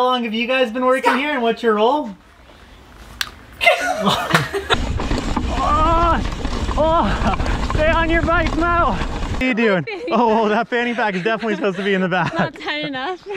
How long have you guys been working Stop. here and what's your role? oh, oh, stay on your bike now. What are you doing? Oh, well, that fanny pack is definitely supposed to be in the back. Not tight enough. I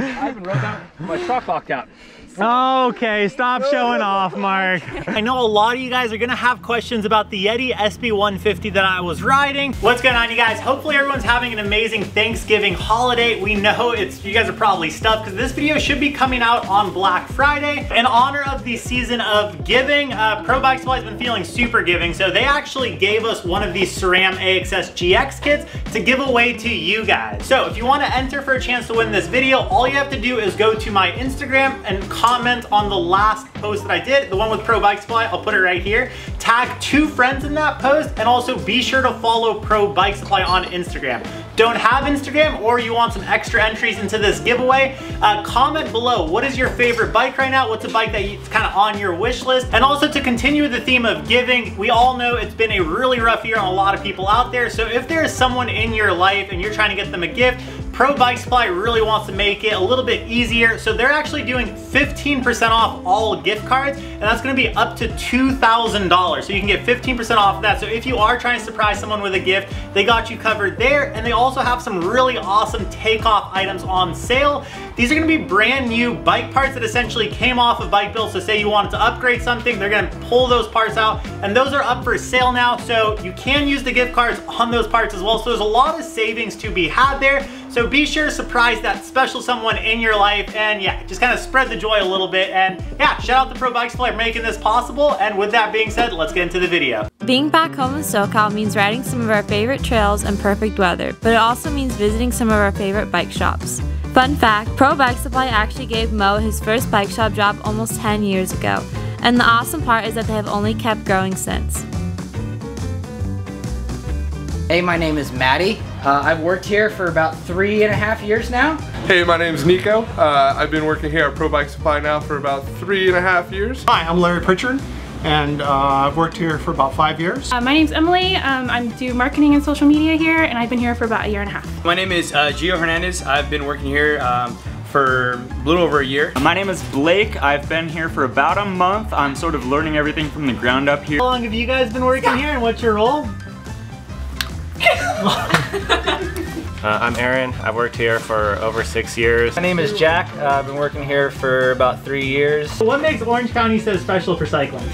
haven't rode out. My truck locked out. Okay, stop showing off, Mark. I know a lot of you guys are gonna have questions about the Yeti SB150 that I was riding. What's going on, you guys? Hopefully everyone's having an amazing Thanksgiving holiday. We know it's you guys are probably stuffed because this video should be coming out on Black Friday. In honor of the season of giving, uh, Pro Bike Supply has been feeling super giving, so they actually gave us one of these SRAM AXS GX kits to give away to you guys. So if you want to enter for a chance to win this video, all you have to do is go to my Instagram and comment comment on the last post that I did, the one with Pro Bike Supply, I'll put it right here. Tag two friends in that post and also be sure to follow Pro Bike Supply on Instagram. Don't have Instagram or you want some extra entries into this giveaway, uh, comment below. What is your favorite bike right now, what's a bike that's kind of on your wish list, and also to continue the theme of giving, we all know it's been a really rough year on a lot of people out there, so if there's someone in your life and you're trying to get them a gift, Pro Bike Supply really wants to make it a little bit easier. So they're actually doing 15% off all gift cards and that's gonna be up to $2,000. So you can get 15% off of that. So if you are trying to surprise someone with a gift, they got you covered there. And they also have some really awesome takeoff items on sale. These are gonna be brand new bike parts that essentially came off of Bike Build. So say you wanted to upgrade something, they're gonna pull those parts out and those are up for sale now. So you can use the gift cards on those parts as well. So there's a lot of savings to be had there. So be sure to surprise that special someone in your life and yeah, just kind of spread the joy a little bit. And yeah, shout out to Pro Bike Supply for making this possible. And with that being said, let's get into the video. Being back home in SoCal means riding some of our favorite trails in perfect weather, but it also means visiting some of our favorite bike shops. Fun fact, Pro Bike Supply actually gave Mo his first bike shop job almost 10 years ago. And the awesome part is that they have only kept growing since. Hey, my name is Maddie. Uh, I've worked here for about three and a half years now. Hey, my name is Nico. Uh, I've been working here at Pro Bike Supply now for about three and a half years. Hi, I'm Larry Pritchard and uh, I've worked here for about five years. Uh, my name's Emily. Um, I do marketing and social media here and I've been here for about a year and a half. My name is uh, Gio Hernandez. I've been working here um, for a little over a year. My name is Blake. I've been here for about a month. I'm sort of learning everything from the ground up here. How long have you guys been working here and what's your role? Uh, I'm Aaron. I've worked here for over six years. My name is Jack. Uh, I've been working here for about three years. What makes Orange County so special for cycling?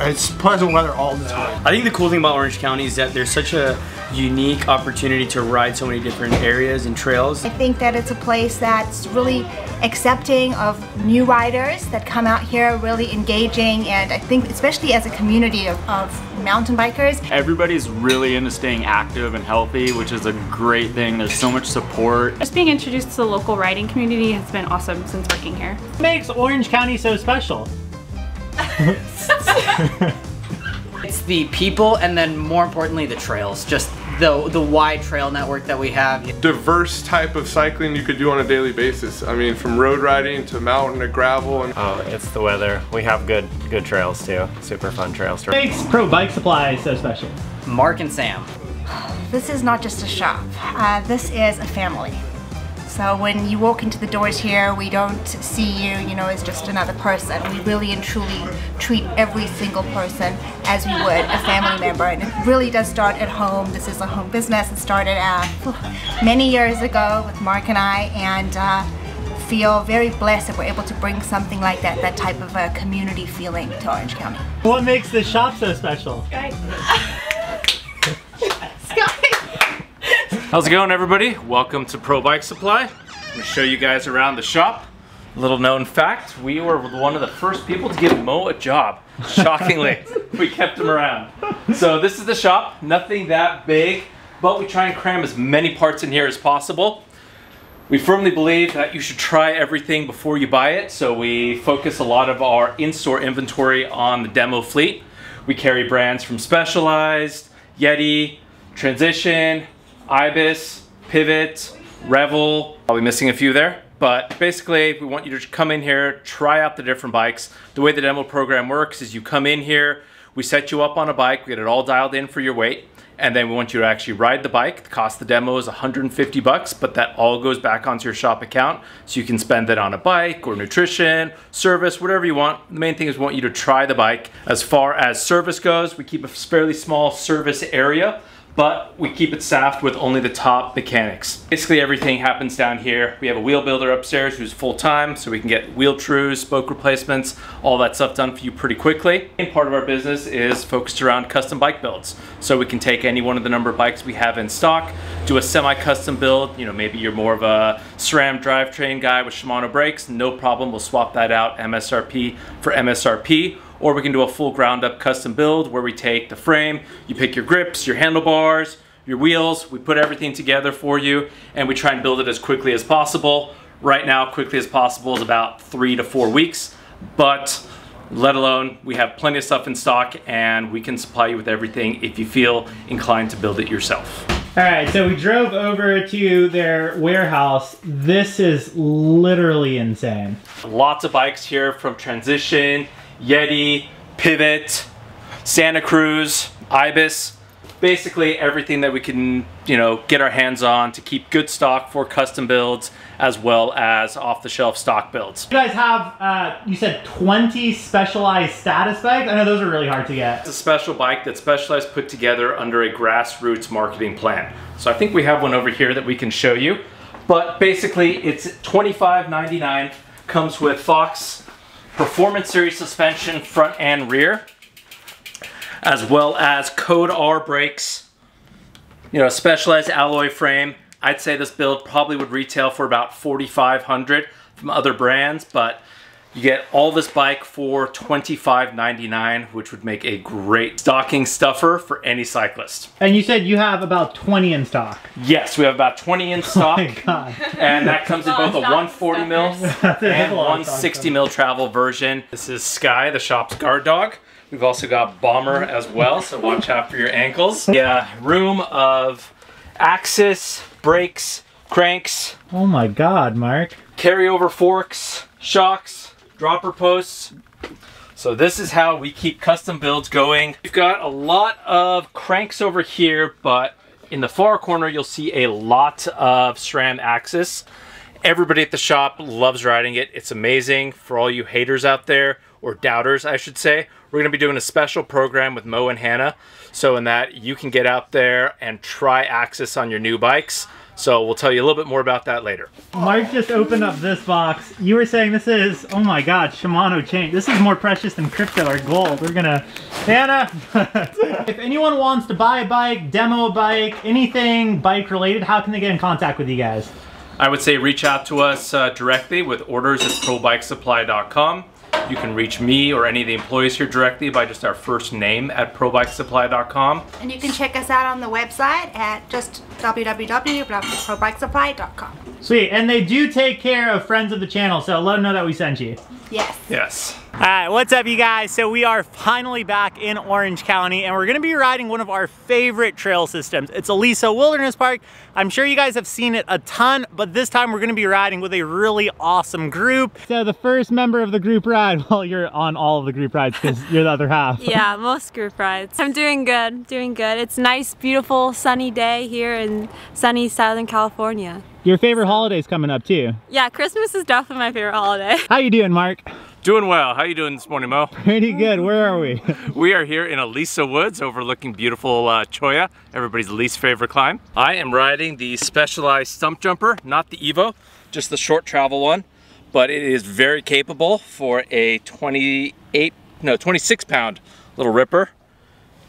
It's pleasant weather all the time. I think the cool thing about Orange County is that there's such a unique opportunity to ride so many different areas and trails. I think that it's a place that's really accepting of new riders that come out here, really engaging, and I think especially as a community of, of mountain bikers. Everybody's really into staying active and healthy, which is a great thing. There's so much support. Just being introduced to the local riding community has been awesome since working here. What makes Orange County so special? it's the people and then more importantly the trails. Just the the wide trail network that we have. Diverse type of cycling you could do on a daily basis. I mean, from road riding to mountain to gravel. And oh, it's the weather. We have good good trails too. Super fun trails. What makes Pro Bike Supply so special? Mark and Sam. This is not just a shop. Uh, this is a family. So when you walk into the doors here, we don't see you, you know, as just another person. We really and truly treat every single person as we would a family member. And it really does start at home. This is a home business. It started uh, many years ago with Mark and I, and uh, feel very blessed that we're able to bring something like that, that type of a community feeling to Orange County. What makes this shop so special? Sky. How's it going everybody? Welcome to Pro Bike Supply. I'm gonna show you guys around the shop. Little known fact, we were one of the first people to give Mo a job. Shockingly, we kept him around. So this is the shop, nothing that big, but we try and cram as many parts in here as possible. We firmly believe that you should try everything before you buy it, so we focus a lot of our in-store inventory on the demo fleet. We carry brands from Specialized, Yeti, Transition, Ibis, Pivot, Revel. I'll be missing a few there. But basically, we want you to come in here, try out the different bikes. The way the demo program works is you come in here, we set you up on a bike, we get it all dialed in for your weight, and then we want you to actually ride the bike. The cost of the demo is 150 bucks, but that all goes back onto your shop account. So you can spend it on a bike or nutrition, service, whatever you want. The main thing is we want you to try the bike. As far as service goes, we keep a fairly small service area but we keep it staffed with only the top mechanics. Basically everything happens down here. We have a wheel builder upstairs who's full-time, so we can get wheel trues, spoke replacements, all that stuff done for you pretty quickly. And part of our business is focused around custom bike builds. So we can take any one of the number of bikes we have in stock, do a semi-custom build, you know, maybe you're more of a SRAM drivetrain guy with Shimano brakes, no problem, we'll swap that out MSRP for MSRP or we can do a full ground up custom build where we take the frame, you pick your grips, your handlebars, your wheels, we put everything together for you and we try and build it as quickly as possible. Right now, quickly as possible is about three to four weeks, but let alone we have plenty of stuff in stock and we can supply you with everything if you feel inclined to build it yourself. All right, so we drove over to their warehouse. This is literally insane. Lots of bikes here from Transition, Yeti, Pivot, Santa Cruz, Ibis, basically everything that we can, you know, get our hands on to keep good stock for custom builds as well as off-the-shelf stock builds. You guys have, uh, you said 20 specialized status bikes? I know those are really hard to get. It's a special bike that specialized put together under a grassroots marketing plan. So I think we have one over here that we can show you. But basically it's $25.99, comes with Fox Performance Series suspension front and rear, as well as Code R brakes, you know, specialized alloy frame. I'd say this build probably would retail for about 4500 from other brands, but you get all this bike for $25.99, which would make a great stocking stuffer for any cyclist. And you said you have about 20 in stock. Yes, we have about 20 in stock. Oh my God. And that comes in both a 140 mil and 160 mil travel version. This is Sky, the shop's guard dog. We've also got Bomber as well, so watch out for your ankles. Yeah, room of AXS, brakes, cranks. Oh my God, Mark. Carryover forks, shocks, dropper posts. So this is how we keep custom builds going. We've got a lot of cranks over here, but in the far corner, you'll see a lot of SRAM AXS. Everybody at the shop loves riding it. It's amazing for all you haters out there, or doubters, I should say. We're gonna be doing a special program with Mo and Hannah. So in that, you can get out there and try AXS on your new bikes. So we'll tell you a little bit more about that later. Mark just opened up this box. You were saying this is, oh my God, Shimano chain. This is more precious than crypto or gold. We're gonna, Hannah, if anyone wants to buy a bike, demo a bike, anything bike related, how can they get in contact with you guys? I would say reach out to us uh, directly with orders at probikesupply.com. You can reach me or any of the employees here directly by just our first name at probikesupply.com. And you can check us out on the website at just www.probikesupply.com. Sweet, and they do take care of friends of the channel, so let them know that we sent you. Yes. Yes. All right, what's up you guys? So we are finally back in Orange County and we're gonna be riding one of our favorite trail systems. It's Aliso Wilderness Park. I'm sure you guys have seen it a ton, but this time we're gonna be riding with a really awesome group. So the first member of the group ride, well, you're on all of the group rides because you're the other half. yeah, most group rides. I'm doing good, doing good. It's nice, beautiful, sunny day here in sunny Southern California. Your favorite holiday's coming up too. Yeah, Christmas is definitely my favorite holiday. How you doing, Mark? Doing well. How are you doing this morning, Mo? Pretty good. Where are we? we are here in Aliso Woods overlooking beautiful uh, Cholla, everybody's least favorite climb. I am riding the Specialized Stumpjumper, not the Evo, just the short travel one, but it is very capable for a 28, no, 26 pound little ripper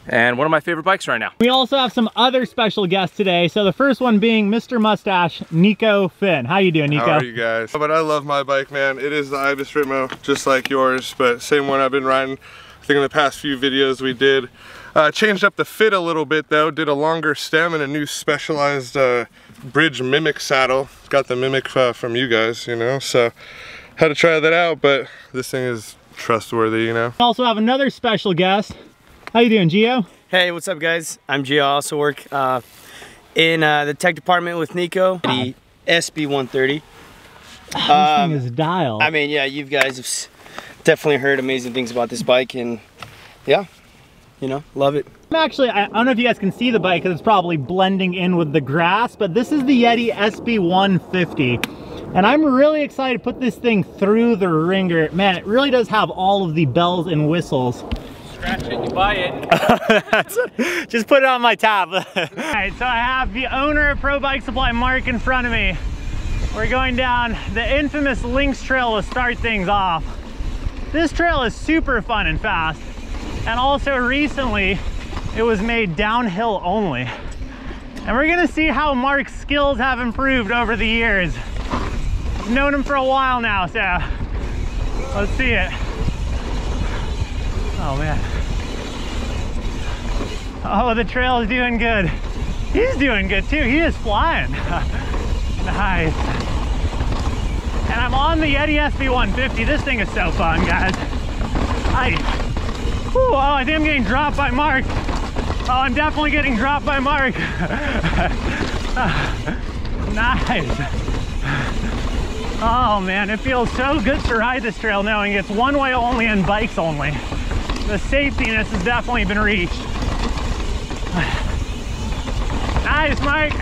and one of my favorite bikes right now. We also have some other special guests today. So the first one being Mr. Mustache, Nico Finn. How you doing, Nico? How are you guys? But I love my bike, man. It is the Ibis Ripmo, just like yours, but same one I've been riding. I think in the past few videos we did. Uh, changed up the fit a little bit though, did a longer stem and a new specialized uh, bridge Mimic saddle. Got the Mimic uh, from you guys, you know, so had to try that out, but this thing is trustworthy, you know. We also have another special guest. How you doing, Gio? Hey, what's up, guys? I'm Gio. I also work uh, in uh, the tech department with Nico, the SB130. Oh, this um, thing is dialed. I mean, yeah, you guys have definitely heard amazing things about this bike, and yeah, You know, love it. I'm actually, I don't know if you guys can see the bike because it's probably blending in with the grass, but this is the Yeti SB150. And I'm really excited to put this thing through the ringer. Man, it really does have all of the bells and whistles. Scratch it, you buy it. Just put it on my tab. all right, so I have the owner of Pro Bike Supply, Mark, in front of me. We're going down the infamous Lynx Trail to start things off. This trail is super fun and fast. And also recently, it was made downhill only. And we're gonna see how Mark's skills have improved over the years. I've known him for a while now, so let's see it. Oh man. Oh, the trail is doing good. He's doing good too. He is flying. nice. And I'm on the Yeti SB150. This thing is so fun, guys. I Whew, oh, I think I'm getting dropped by Mark. Oh, I'm definitely getting dropped by Mark. nice. Oh man, it feels so good to ride this trail knowing it's one way only and bikes only. The safetiness has definitely been reached. Nice, Mike.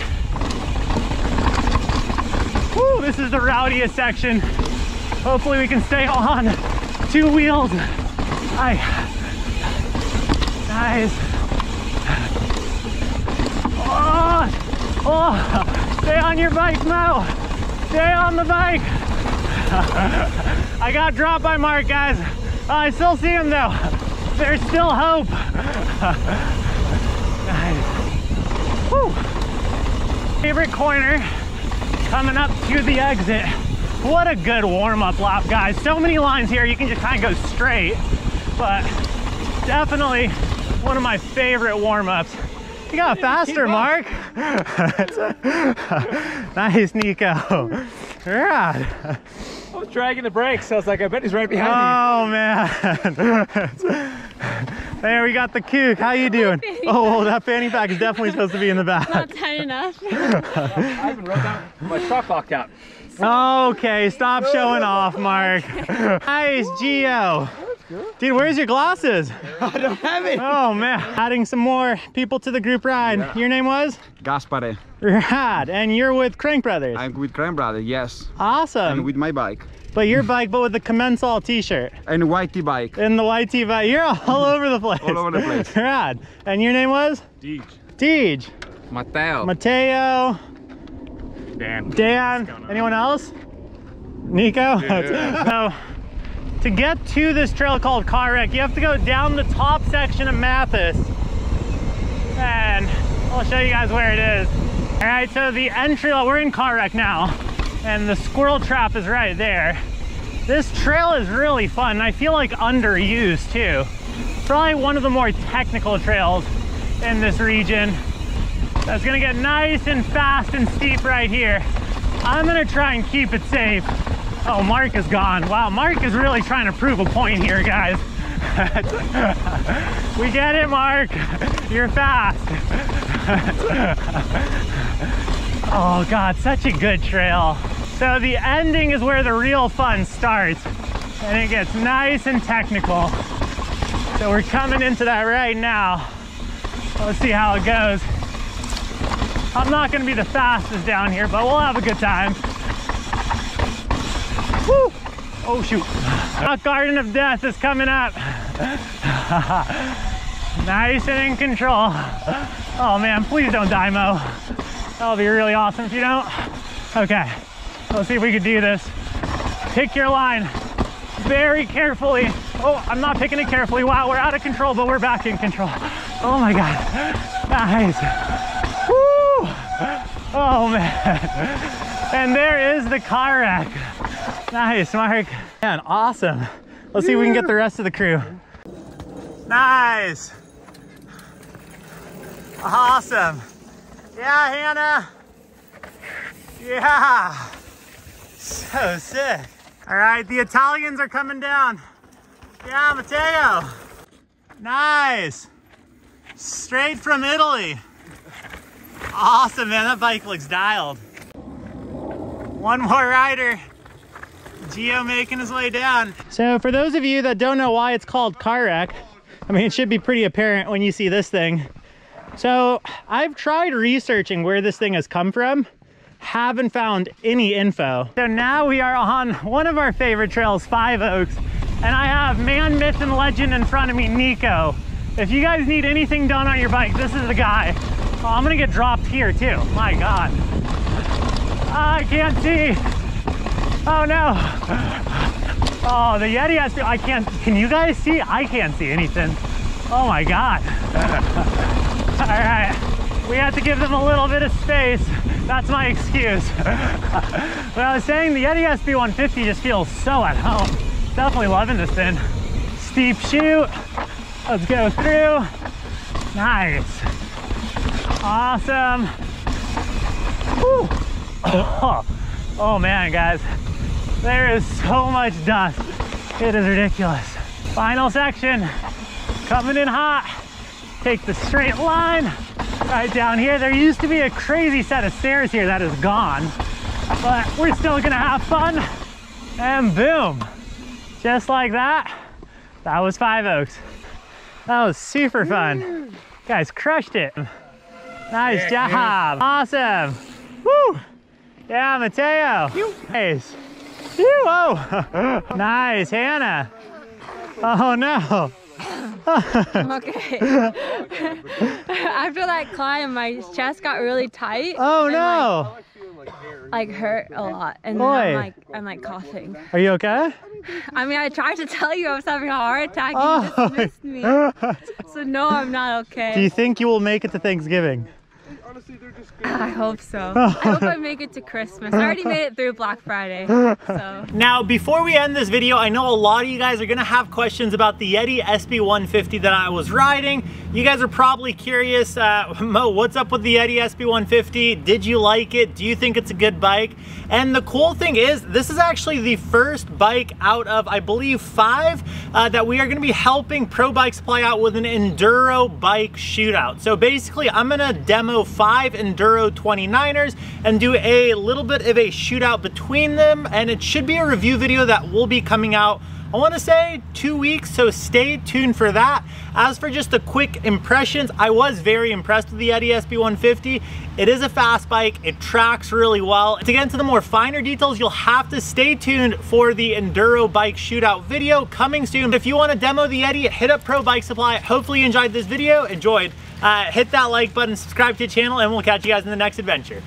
Woo, this is the rowdiest section. Hopefully we can stay on two wheels. Aye. Nice. Oh, oh, stay on your bike, Mo. Stay on the bike. I got dropped by Mark, guys. Oh, I still see him though. There's still hope. nice. Woo. Favorite corner coming up to the exit. What a good warm-up lap, guys. So many lines here, you can just kind of go straight, but definitely one of my favorite warm-ups. You got faster, Mark. nice, Nico. Rad. I was dragging the brakes. I was like, I bet he's right behind oh, me. Oh, man. there, we got the kook. How you doing? Oh, that fanny pack is definitely supposed to be in the back. Not tight enough. I haven't rode down my shock lock out. Okay, stop showing off, Mark. Nice, Gio. Dude, where's your glasses? I don't have it. Oh man, adding some more people to the group ride. Yeah. Your name was? Gaspare. Rad, and you're with Crank Brothers? I'm with Crank Brothers, yes. Awesome. And with my bike. But your bike, but with the Commensal t-shirt. And the YT bike. And the YT bike. You're all mm-hmm. over the place. all over the place. Rad. And your name was? Deej. Deej. Mateo. Mateo. Dan. Dan. Anyone else? Nico? Yeah. so, to get to this trail called Car you have to go down the top section of Mathis. And I'll show you guys where it is. All right, so the entry, we're in Car now, and the squirrel trap is right there. This trail is really fun, I feel like underused too. Probably one of the more technical trails in this region. That's gonna get nice and fast and steep right here. I'm gonna try and keep it safe. Oh, Mark is gone. Wow, Mark is really trying to prove a point here, guys. we get it, Mark. You're fast. oh, God, such a good trail. So the ending is where the real fun starts, and it gets nice and technical. So we're coming into that right now. Let's see how it goes. I'm not gonna be the fastest down here, but we'll have a good time. Woo! Oh shoot. A Garden of Death is coming up. nice and in control. Oh man, please don't die, Mo. That'll be really awesome if you don't. Okay, let's see if we can do this. Pick your line very carefully. Oh, I'm not picking it carefully. Wow, we're out of control, but we're back in control. Oh my God, nice. Woo! Oh man. And there is the car wreck. Nice, Mark. Man, awesome. Let's see if we can get the rest of the crew. Nice. Awesome. Yeah, Hannah. Yeah. Oh, so sick. All right, the Italians are coming down. Yeah, Matteo. Nice. Straight from Italy. Awesome, man. That bike looks dialed. One more rider. Gio making his way down. So for those of you that don't know why it's called car wreck, I mean, it should be pretty apparent when you see this thing. So I've tried researching where this thing has come from. Haven't found any info. So now we are on one of our favorite trails, Five Oaks. And I have man, myth, and legend in front of me, Nico. If you guys need anything done on your bike, this is the guy. Oh, I'm gonna get dropped here too. My God. I can't see. Oh no. Oh, the Yeti has to, I can't, can you guys see? I can't see anything. Oh my God. All right, we have to give them a little bit of space. That's my excuse. but I was saying the Yeti SB150 just feels so at home. Definitely loving this thing. Steep chute. Let's go through. Nice. Awesome. Oh, oh man, guys. There is so much dust. It is ridiculous. Final section. Coming in hot. Take the straight line right down here. There used to be a crazy set of stairs here that is gone, but we're still gonna have fun. And boom, just like that, that was Five Oaks. That was super fun. Guys crushed it. Nice Yeah, job. Awesome. Woo. Yeah, Mateo. Nice. Phew, oh. nice, Hannah. Oh no. I'm okay. After that climb, my chest got really tight. Oh and, no. Like, like hurt a lot, and then I'm like, I'm like coughing. Are you okay? I mean, I tried to tell you I was having a heart attack, and you Oh. dismissed me. So no, I'm not okay. Do you think you will make it to Thanksgiving? I hope so. I hope I make it to Christmas. I already made it through Black Friday, so. Now, before we end this video, I know a lot of you guys are gonna have questions about the Yeti SB150 that I was riding. You guys are probably curious, uh, Mo, what's up with the Yeti SB150? Did you like it? Do you think it's a good bike? And the cool thing is, this is actually the first bike out of, I believe, five uh, that we are gonna be helping Pro Bike Supply out with an enduro bike shootout. So basically, I'm gonna demo five enduro 29ers and do a little bit of a shootout between them, and it should be a review video that will be coming out I want to say two weeks, so stay tuned for that. As for just the quick impressions, I was very impressed with the Yeti SB150. It is a fast bike, it tracks really well. To get into the more finer details, you'll have to stay tuned for the Enduro Bike Shootout video coming soon. If you want to demo the Yeti, hit up Pro Bike Supply. Hopefully you enjoyed this video, enjoyed. Uh, hit that like button, subscribe to the channel, and we'll catch you guys in the next adventure.